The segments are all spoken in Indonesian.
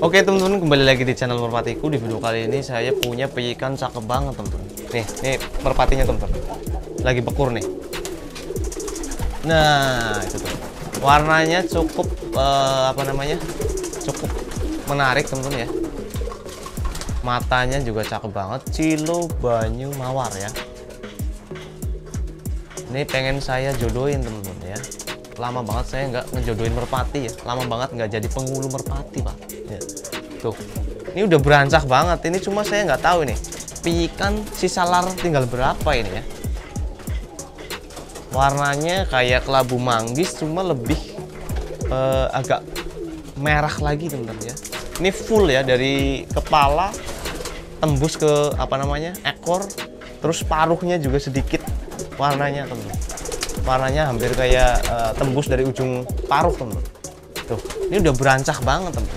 Oke teman-teman kembali lagi di channel merpatiku. Di video kali ini saya punya ikan cakep banget teman-teman. Nih nih merpatinya teman-teman. Lagi bekur nih. Nah itu tuh. Warnanya cukup uh, apa namanya? Cukup menarik teman-teman ya. Matanya juga cakep banget. Cilo banyu mawar ya ini pengen saya jodohin teman-teman ya. Lama banget saya nggak ngejodohin merpati ya. Lama banget nggak jadi penghulu merpati pak. Ya. tuh. Ini udah berancak banget. Ini cuma saya nggak tahu nih pikan si salar tinggal berapa ini ya? Warnanya kayak kelabu manggis cuma lebih uh, agak merah lagi teman-teman ya. Ini full ya dari kepala tembus ke apa namanya ekor. Terus paruhnya juga sedikit warnanya teman-teman warnanya hampir kayak uh, tembus dari ujung paruh teman. Tuh ini udah berancak banget teman.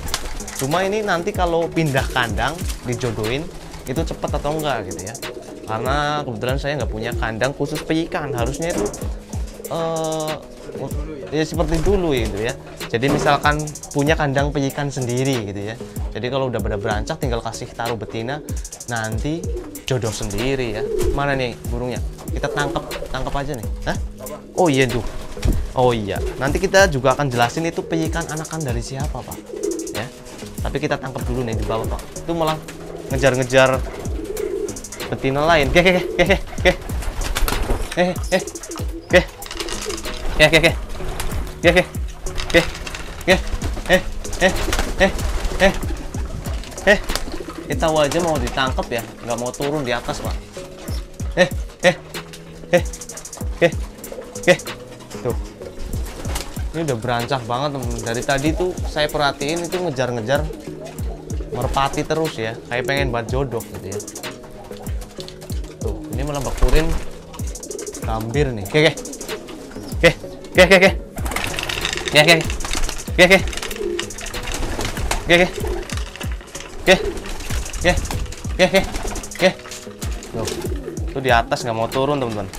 Cuma ini nanti kalau pindah kandang dijodohin itu cepet atau enggak gitu ya. Karena kebetulan saya nggak punya kandang khusus peikan harusnya itu uh, ya seperti dulu gitu ya. Jadi misalkan punya kandang peikan sendiri gitu ya. Jadi kalau udah pada berancak tinggal kasih taruh betina nanti jodoh sendiri ya. Mana nih burungnya? Kita tangkap tangkap aja nih. Hah? Oh iya tuh. Oh iya. Nanti kita juga akan jelasin itu penyikan anakan dari siapa, Pak. Ya. Tapi kita tangkap dulu nih di bawah, Pak. Itu malah ngejar-ngejar betina lain. Oke, oke, oke, oke. Eh, eh. Oke. Oke, oke, oke. Oke, oke. Oke. Oke. Eh, eh, eh, eh, eh. Eh. Kita wajah mau ditangkap ya, nggak mau turun di atas, Pak. Eh, eh eh eh. Tuh. Ini udah berancak banget temen. dari tadi tuh saya perhatiin itu ngejar-ngejar merpati terus ya. Kayak pengen buat jodoh gitu ya. Tuh ini malah bakurin gambir nih. Oke. Oke oke oke oke. Oke oke. Oke oke. Oke oke. Oke oke oke. Oke oke. Tuh itu di atas nggak mau turun teman-teman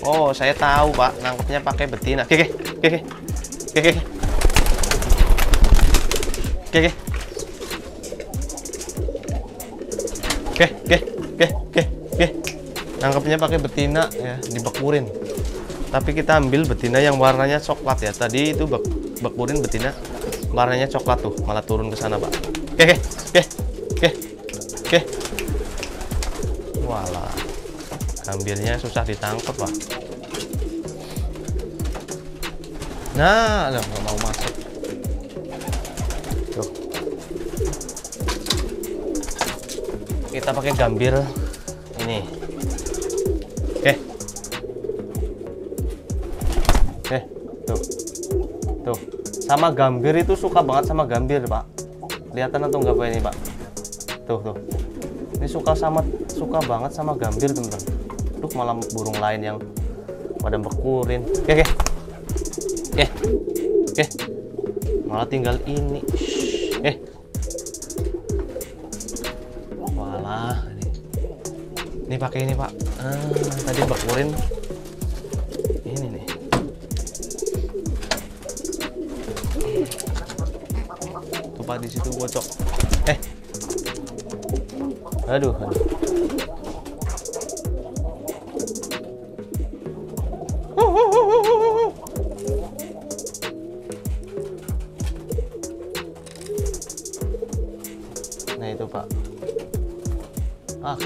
Oh, saya tahu, Pak. Nangkepnya pakai betina. Oke, oke. Oke, oke. Oke, oke. Oke, oke. Oke, oke. Oke. Nangkepnya pakai betina ya, dibekurin. Tapi kita ambil betina yang warnanya coklat ya. Tadi itu bek bekurin betina warnanya coklat tuh, malah turun ke sana, Pak. Oke, oke. Oke. Oke. Oke. Walah gambirnya susah ditangkap pak. Nah nggak mau masuk. Tuh. Kita pakai gambir ini. Oke. Oke tuh. Tuh. Sama gambir itu suka banget sama gambir pak. Kelihatan atau enggak pak ini pak? Tuh tuh. Ini suka sama suka banget sama gambir teman-teman tuh malah burung lain yang pada bekurin. Oke oke. Oke oke. Malah tinggal ini. Eh walah ini. Ini pakai ini pak. Ah, tadi bekurin. Ini nih. Tuh pak di situ bocok eh. Aduh, aduh.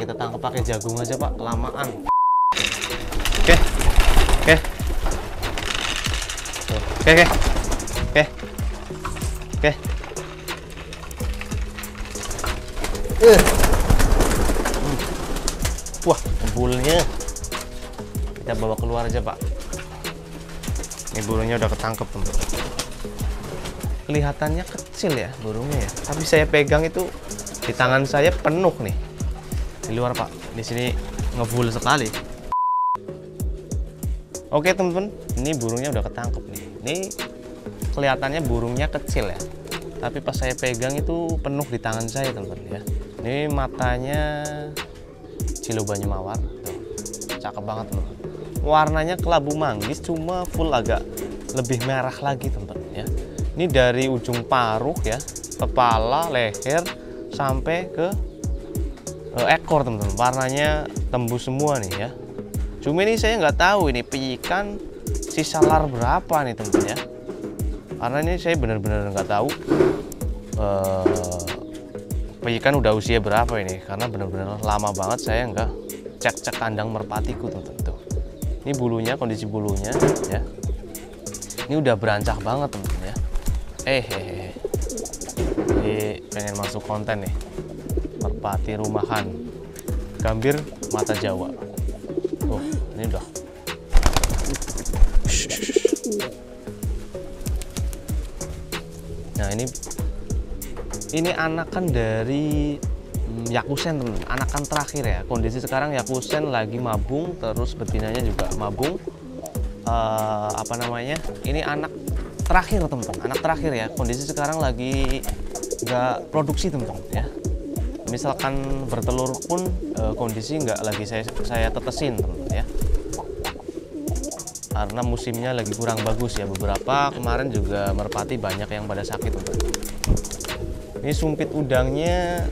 Kita tangkap pakai jagung aja pak kelamaan oke oke oke oke oke oke Eh. Wah, bulnya. Kita bawa keluar aja, Pak. Ini burungnya udah ketangkep, teman. Kelihatannya kecil ya burungnya ya. Tapi saya pegang itu di tangan saya penuh nih. Di luar, Pak. Di sini ngebul sekali. Oke, teman-teman. Ini burungnya udah ketangkep nih. Ini kelihatannya burungnya kecil ya. Tapi pas saya pegang itu penuh di tangan saya, teman-teman ya. Ini matanya Cilo Banyumawar tuh cakep banget teman warnanya kelabu manggis cuma full agak lebih merah lagi teman ya ini dari ujung paruh ya kepala leher sampai ke ekor teman-teman. Warnanya tembus semua nih ya. Cuma ini saya nggak tahu ini piikan sisa lar berapa nih teman-teman ya. Karena ini saya benar-benar nggak tahu uh, udah usia berapa ini. Karena benar-benar lama banget saya nggak cek-cek kandang merpatiku teman-teman tuh. Ini bulunya kondisi bulunya ya. Ini udah berancak banget teman-teman ya. Eh hehehe ini pengen masuk konten nih merpati rumahan. Gambir mata jawa. Tuh ini udah. Nah ini ini anakan dari hmm, Yakusen teman anakan terakhir ya. Kondisi sekarang Yakusen lagi mabung terus betinanya juga mabung. Uh, apa namanya? Ini anak terakhir teman-teman. Anak terakhir ya. Kondisi sekarang lagi nggak produksi teman-teman ya misalkan bertelur pun uh, kondisi nggak lagi saya saya tetesin teman-teman ya. Karena musimnya lagi kurang bagus ya. Beberapa kemarin juga merpati banyak yang pada sakit teman ini sumpit udangnya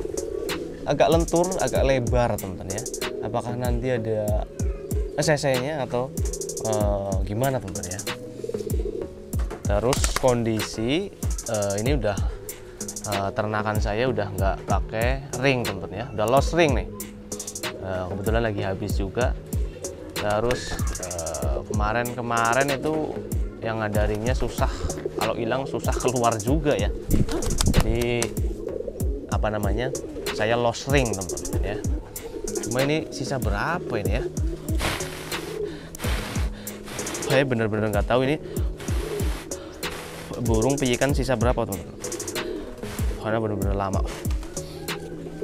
agak lentur agak lebar teman-teman ya. Apakah nanti ada SSC nya atau uh, gimana teman-teman ya? Terus kondisi uh, ini udah uh, ternakan saya udah nggak pakai ring teman-teman ya udah lost ring nih. Uh, kebetulan lagi habis juga. Terus kemarin-kemarin itu yang ada ringnya susah. Kalau hilang susah keluar juga ya. Ini apa namanya saya lost ring teman-teman ya. Cuma ini sisa berapa ini ya? Saya benar-benar nggak tahu ini. Burung pijikan sisa berapa teman-teman karena benar-benar lama.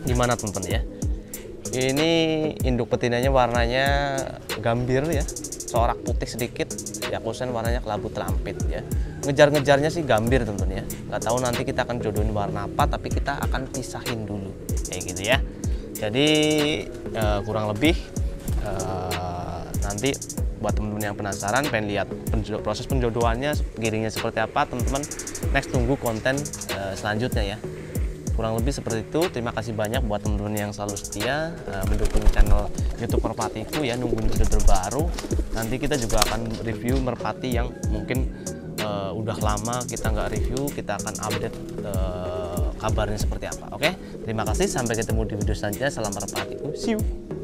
Gimana teman-teman ya? Ini induk betinanya warnanya gambir ya. Corak putih sedikit. Yakusen warnanya kelabu telampit ya. Ngejar-ngejarnya sih gambir teman-teman ya. Nggak tahu nanti kita akan jodohin warna apa tapi kita akan pisahin dulu. Kayak gitu ya. Jadi uh, kurang lebih uh, nanti buat teman-teman yang penasaran pengen lihat proses penjodohannya giringnya seperti apa teman-teman next tunggu konten uh, selanjutnya ya. Kurang lebih seperti itu. Terima kasih banyak buat teman-teman yang selalu setia uh, mendukung channel YouTube Merpatiku ya nungguin video terbaru. Nanti kita juga akan review merpati yang mungkin uh, udah lama kita nggak review. Kita akan update uh, kabarnya seperti apa. Oke? Okay? terima kasih. Sampai ketemu di video selanjutnya. Salam merpatiku. See you